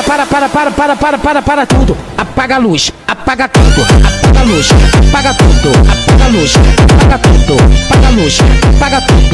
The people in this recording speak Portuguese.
para, para, para, para, para, para, para, para tudo. Apaga a luz, apaga tudo, apaga a luz, apaga tudo, apaga a luz, apaga tudo, apaga a luz, apaga tudo.